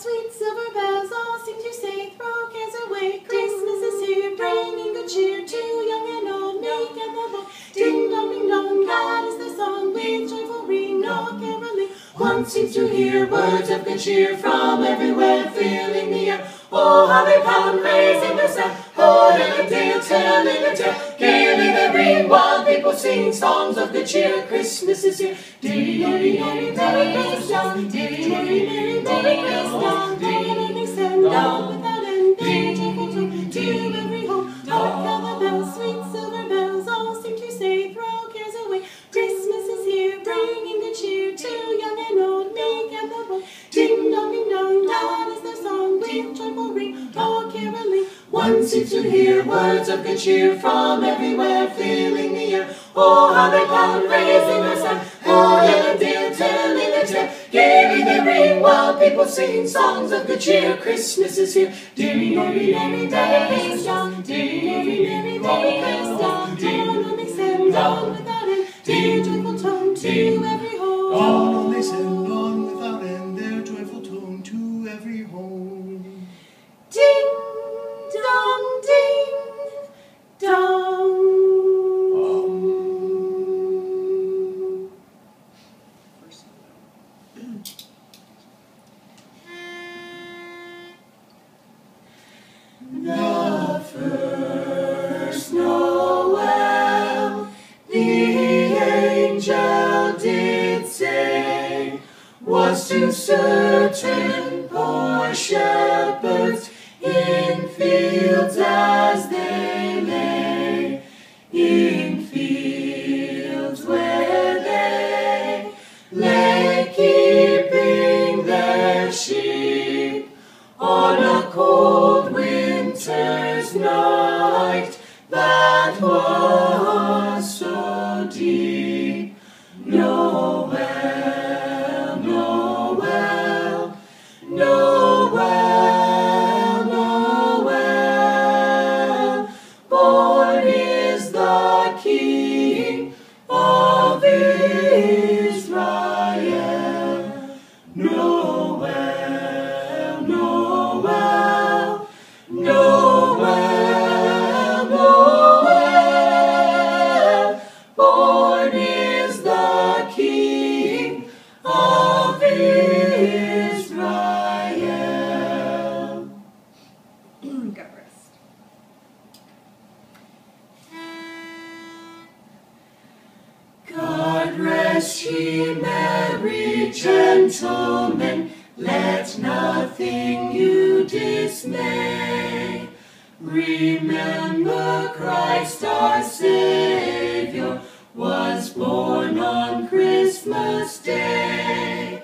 sweet silver bells, all seem to say, throw cares away. Christmas is here, bringing good cheer to young and old, meek and the bold. Ding dong, ding dong, glad is the song, with joyful ring, all caroling. One seems to hear words of good cheer from everywhere, filling the air. Oh, how they pound, raising their sound, oh, and dale, telling a tale, gaily they ring, while people sing songs of good cheer. Christmas is here. Merry, merry, merry, merry Christmas, merry, merry, merry, merry Christmas, merry, send down without end, their joyful tone to every home. Hark how the bells, sweet silver bells, all seem to say, throw cares away. Christmas is here, bringing good cheer to young and old, meek and the bold. Ding dong, ding dong, that is their song, with joyful ring, all caroling. One seems to hear words of good cheer from everywhere, filling the. Oh, how they pound, raising their sound, oh, and dale, telling their tale. Gaily they ring, while people sing songs of good cheer. Christmas is here. Deary, merry, merry, merry Christmas, deary, merry, merry, merry Christmas, was to certain poor shepherds night that was so deep. Noel, Rest ye merry gentlemen, let nothing you dismay. Remember Christ our Savior was born on Christmas Day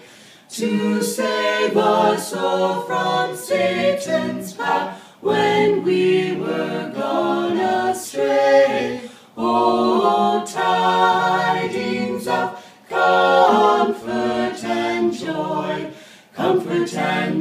to save us all from Satan's power when we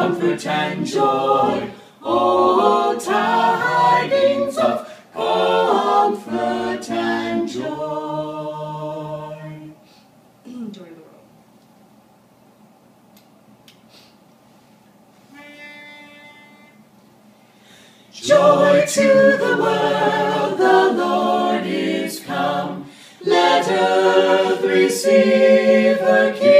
comfort and joy. Oh, tidings of comfort and joy. Enjoy the world. Joy to the world, the Lord is come. Let earth receive her King.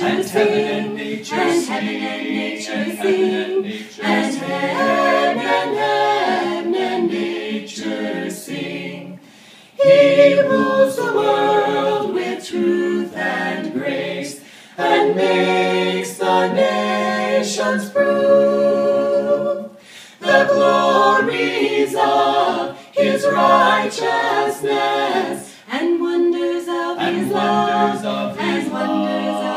Nature And sing. heaven and nature and sing. heaven and nature sing. and nature sing. heaven and heaven and nature sing. He rules the world with truth and grace, and makes the nations prove the glories of His righteousness and wonders of And His wonders love of His and wonders love,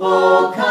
Oh, o.